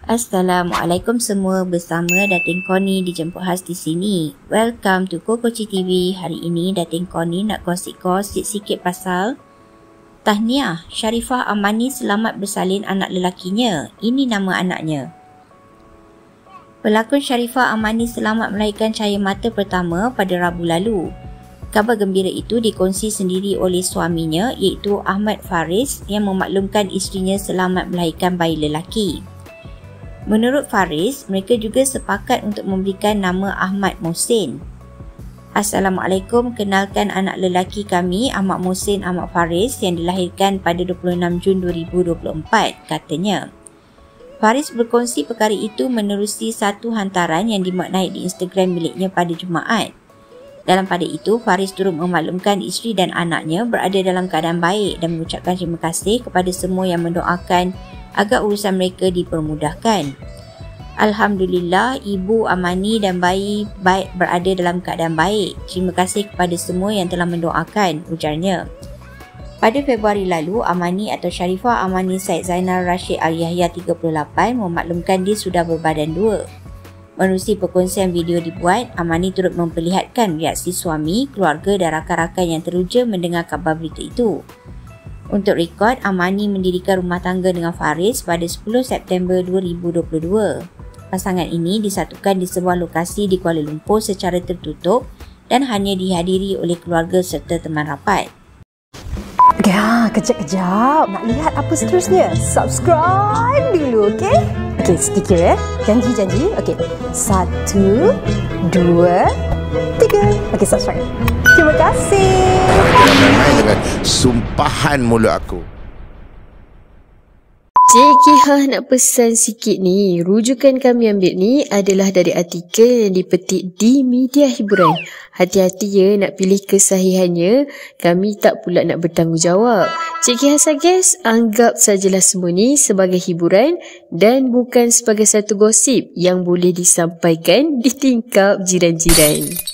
Assalamualaikum semua bersama Datin Koni dijemput khas di sini. Welcome to Kokoci TV. Hari ini Datin Koni nak kongsi-kongsi sikit pasal Tahniah, Sharifah Amani selamat bersalin anak lelakinya. Ini nama anaknya. Pelakon Sharifah Amani selamat melahirkan cahaya mata pertama pada Rabu lalu. Kabar gembira itu dikongsi sendiri oleh suaminya iaitu Ahmad Faris yang memaklumkan isterinya selamat melahirkan bayi lelaki. Menurut Faris, mereka juga sepakat untuk memberikan nama Ahmad Mohsin. Assalamualaikum, kenalkan anak lelaki kami Ahmad Mohsin Ahmad Faris yang dilahirkan pada 26 Jun 2024, katanya. Faris berkongsi perkara itu menerusi satu hantaran yang dimaknai di Instagram miliknya pada Jumaat. Dalam pada itu, Faris turut memaklumkan isteri dan anaknya berada dalam keadaan baik dan mengucapkan terima kasih kepada semua yang mendoakan agar urusan mereka dipermudahkan. Alhamdulillah, ibu Amani dan bayi baik berada dalam keadaan baik. Terima kasih kepada semua yang telah mendoakan, ujarnya. Pada Februari lalu, Amani atau Sharifah Amani Said Zainal Rashid Al-Yahya 38 memaklumkan dia sudah berbadan dua. Menerusi perkongsian video dibuat, Amani turut memperlihatkan reaksi suami, keluarga dan rakan-rakan yang teruja mendengar kabar berita itu. Untuk rekod, Amani mendirikan rumah tangga dengan Faris pada 10 September 2022. Pasangan ini disatukan di sebuah lokasi di Kuala Lumpur secara tertutup dan hanya dihadiri oleh keluarga serta teman rapat. Ya, kejap-kejap. Nak lihat apa seterusnya? Subscribe dulu, okey? Okey, sedikit ya. Janji-janji. Okey. Satu, dua, tiga. Okey, subscribe. Terima kasih. Sumpahan mulut aku. Cik Kihah nak pesan sikit ni. Rujukan kami ambil ni adalah dari artikel yang dipetik di media hiburan. Hati-hati ya nak pilih kesahihannya. Kami tak pula nak bertanggungjawab. Cik Kihah suggest anggap sajalah semua ni sebagai hiburan dan bukan sebagai satu gosip yang boleh disampaikan di tingkap jiran-jiran.